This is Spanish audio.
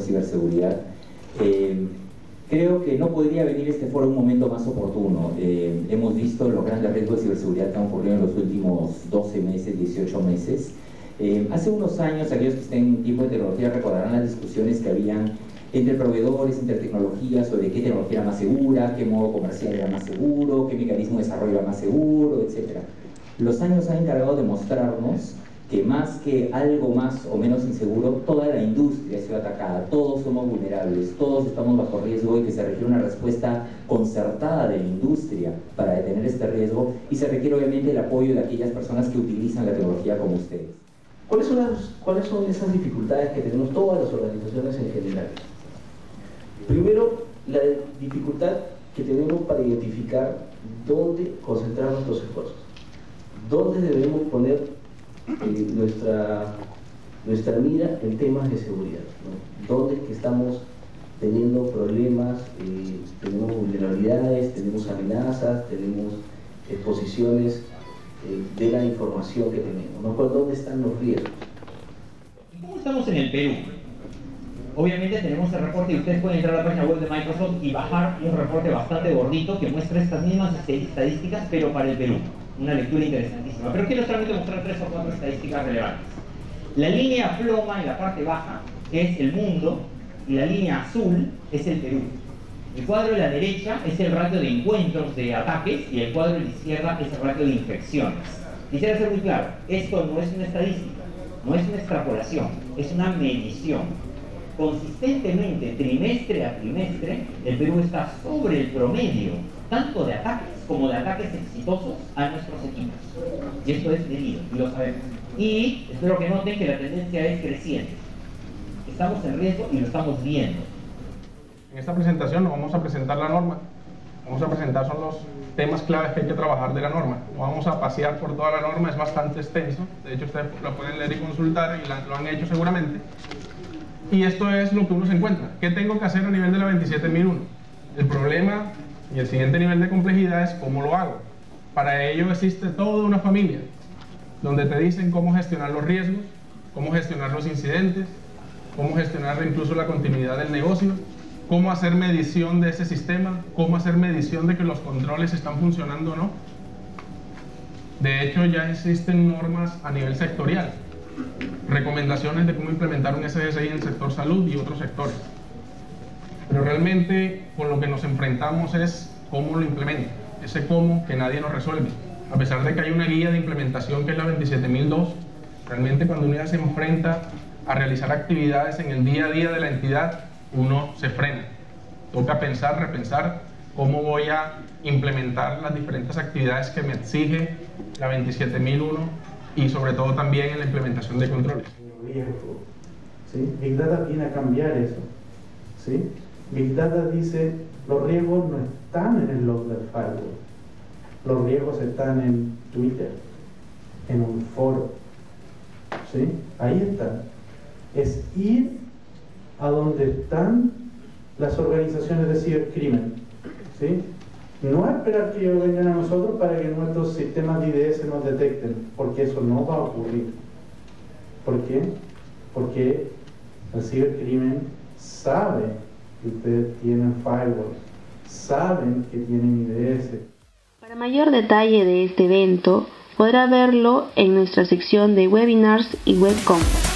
ciberseguridad. Eh, creo que no podría venir este foro un momento más oportuno. Eh, hemos visto los grandes riesgos de ciberseguridad que han ocurrido en los últimos 12 meses, 18 meses. Eh, hace unos años, aquellos que estén en tiempo de tecnología recordarán las discusiones que habían entre proveedores, entre tecnologías, sobre qué tecnología era más segura, qué modo comercial era más seguro, qué mecanismo de desarrollo era más seguro, etc. Los años han encargado de mostrarnos que más que algo más o menos inseguro, toda la industria ha sido atacada, todos somos vulnerables, todos estamos bajo riesgo y que se requiere una respuesta concertada de la industria para detener este riesgo y se requiere obviamente el apoyo de aquellas personas que utilizan la tecnología como ustedes. ¿Cuáles son, ¿Cuáles son esas dificultades que tenemos todas las organizaciones en general? Primero, la dificultad que tenemos para identificar dónde concentrar nuestros esfuerzos, dónde debemos poner eh, nuestra, nuestra mira en temas de seguridad. ¿no? ¿Dónde que estamos teniendo problemas, eh, tenemos vulnerabilidades, tenemos amenazas, tenemos exposiciones eh, de la información que tenemos? ¿no? ¿Dónde están los riesgos? ¿Cómo estamos en el Perú? Obviamente tenemos el reporte y ustedes pueden entrar a la página web de Microsoft y bajar un reporte bastante gordito que muestra estas mismas estadísticas, pero para el Perú una lectura interesantísima. Pero quiero solamente mostrar tres o cuatro estadísticas relevantes. La línea ploma en la parte baja es el mundo y la línea azul es el Perú. El cuadro de la derecha es el ratio de encuentros de ataques y el cuadro de la izquierda es el ratio de infecciones. Quisiera ser muy claro, esto no es una estadística, no es una extrapolación, es una medición. Consistentemente, trimestre a trimestre, el Perú está sobre el promedio, tanto de ataques como de ataques exitosos a nuestros equipos. Y esto es medido, y lo sabemos. Y espero que noten que la tendencia es creciente. Estamos en riesgo y lo estamos viendo. En esta presentación nos vamos a presentar la norma. Vamos a presentar son los temas claves que hay que trabajar de la norma. No vamos a pasear por toda la norma, es bastante extenso. De hecho, ustedes lo pueden leer y consultar y lo han hecho seguramente. Y esto es lo que uno se encuentra. ¿Qué tengo que hacer a nivel de la 27001? El problema y el siguiente nivel de complejidad es cómo lo hago. Para ello existe toda una familia donde te dicen cómo gestionar los riesgos, cómo gestionar los incidentes, cómo gestionar incluso la continuidad del negocio, cómo hacer medición de ese sistema, cómo hacer medición de que los controles están funcionando o no. De hecho, ya existen normas a nivel sectorial, recomendaciones de cómo implementar un SSI en el sector salud y otros sectores. Pero realmente con lo que nos enfrentamos es cómo lo implementa, ese cómo que nadie nos resuelve. A pesar de que hay una guía de implementación que es la 27002, realmente cuando uno se enfrenta a realizar actividades en el día a día de la entidad, uno se frena. Toca pensar, repensar cómo voy a implementar las diferentes actividades que me exige la 27001 y sobre todo también en la implementación de controles. ¿sí? Big Data viene a cambiar eso. ¿sí? Big Data dice, los riesgos no están en el log del firewall. Los riesgos están en Twitter, en un foro. ¿Sí? Ahí están. Es ir a donde están las organizaciones de cibercrimen. ¿Sí? No esperar que ellos vengan a nosotros para que nuestros sistemas de IDS nos detecten, porque eso no va a ocurrir. ¿Por qué? Porque el cibercrimen sabe que ustedes tienen firewall, saben que tienen IDS. Para mayor detalle de este evento, podrá verlo en nuestra sección de webinars y webconference.